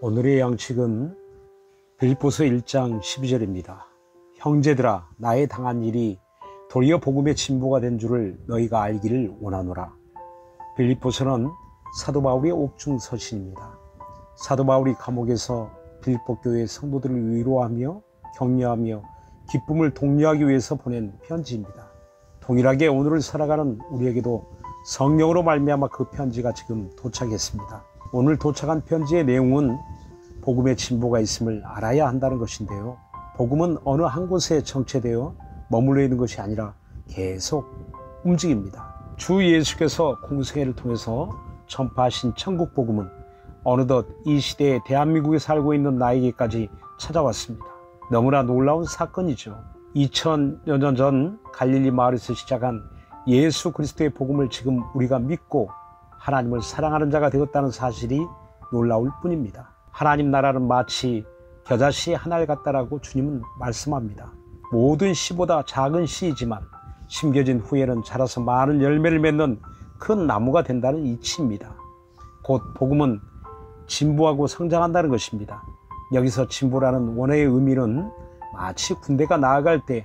오늘의 양식은 빌보서 1장 12절입니다. 형제들아 나의 당한 일이 도리어 복음의 진보가 된 줄을 너희가 알기를 원하노라. 빌립보서는 사도 바울의 옥중 서신입니다. 사도 바울이 감옥에서 빌립보 교회 성도들을 위로하며 격려하며 기쁨을 독려하기 위해서 보낸 편지입니다. 동일하게 오늘을 살아가는 우리에게도 성령으로 말미암아 그 편지가 지금 도착했습니다. 오늘 도착한 편지의 내용은 복음의 진보가 있음을 알아야 한다는 것인데요. 복음은 어느 한 곳에 정체되어 머물러 있는 것이 아니라 계속 움직입니다. 주 예수께서 공생애를 통해서 전파하신 천국 복음은 어느덧 이 시대에 대한민국에 살고 있는 나에게까지 찾아왔습니다. 너무나 놀라운 사건이죠. 2000여 년전 갈릴리 마을에서 시작한 예수 그리스도의 복음을 지금 우리가 믿고 하나님을 사랑하는 자가 되었다는 사실이 놀라울 뿐입니다. 하나님 나라는 마치 겨자씨 하나를 같다라고 주님은 말씀합니다. 모든 씨보다 작은 씨이지만 심겨진 후에는 자라서 많은 열매를 맺는 큰 나무가 된다는 이치입니다. 곧 복음은 진보하고 성장한다는 것입니다. 여기서 진보라는 원어의 의미는 마치 군대가 나아갈 때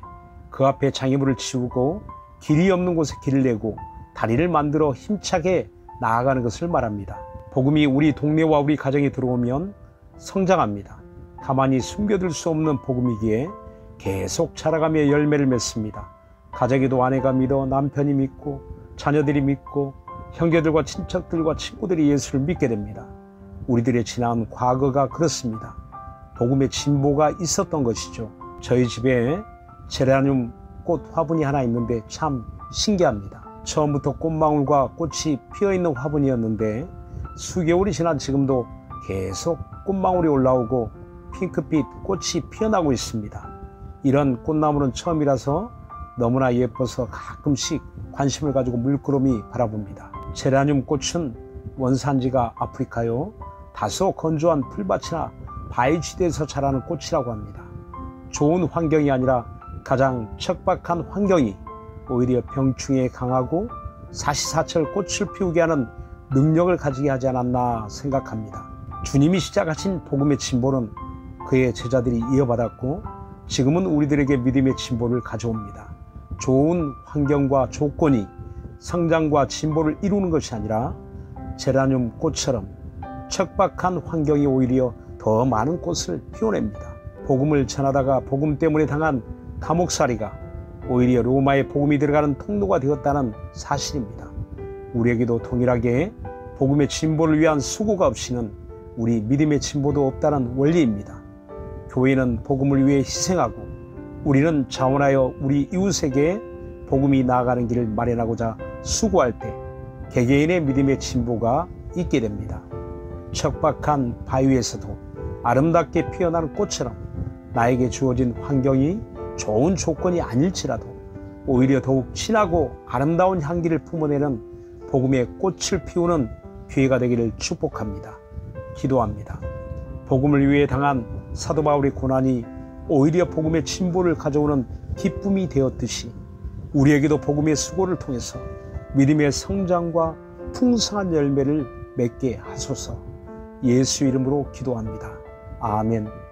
그 앞에 장애물을 치우고 길이 없는 곳에 길을 내고 다리를 만들어 힘차게 나아가는 것을 말합니다. 복음이 우리 동네와 우리 가정에 들어오면 성장합니다. 가만히 숨겨둘 수 없는 복음이기에 계속 자라가며 열매를 맺습니다. 가정에도 아내가 믿어 남편이 믿고 자녀들이 믿고 형제들과 친척들과 친구들이 예수를 믿게 됩니다. 우리들의 지난 과거가 그렇습니다. 복음의 진보가 있었던 것이죠. 저희 집에 제라늄 꽃 화분이 하나 있는데 참 신기합니다. 처음부터 꽃망울과 꽃이 피어 있는 화분이었는데 수개월이 지난 지금도 계속 꽃망울이 올라오고 핑크빛 꽃이 피어나고 있습니다. 이런 꽃나무는 처음이라서 너무나 예뻐서 가끔씩 관심을 가지고 물끄러미 바라봅니다. 제라늄 꽃은 원산지가 아프리카요. 다소 건조한 풀밭이나 바위지대에서 자라는 꽃이라고 합니다. 좋은 환경이 아니라 가장 척박한 환경이 오히려 병충해에 강하고 사시사철 꽃을 피우게 하는 능력을 가지게 하지 않았나 생각합니다. 주님이 시작하신 복음의 진보는 그의 제자들이 이어받았고 지금은 우리들에게 믿음의 진보를 가져옵니다. 좋은 환경과 조건이 성장과 진보를 이루는 것이 아니라 제라늄 꽃처럼 척박한 환경이 오히려 더 많은 꽃을 피워냅니다. 복음을 전하다가 복음 때문에 당한 감옥살이가 오히려 로마의 복음이 들어가는 통로가 되었다는 사실입니다. 우리에게도 동일하게 복음의 진보를 위한 수고가 없이는 우리 믿음의 진보도 없다는 원리입니다. 교회는 복음을 위해 희생하고 우리는 자원하여 우리 이웃에게 복음이 나아가는 길을 마련하고자 수고할 때 개개인의 믿음의 진보가 있게 됩니다. 척박한 바위에서도 아름답게 피어나는 꽃처럼 나에게 주어진 환경이 좋은 조건이 아닐지라도 오히려 더욱 진하고 아름다운 향기를 품어내는 복음의 꽃을 피우는 기회가 되기를 축복합니다. 기도합니다. 복음을 위해 당한 사도 바울의 고난이 오히려 복음의 진보를 가져오는 기쁨이 되었듯이 우리에게도 복음의 수고를 통해서 믿음의 성장과 풍성한 열매를 맺게 하소서 예수 이름으로 기도합니다. 아멘.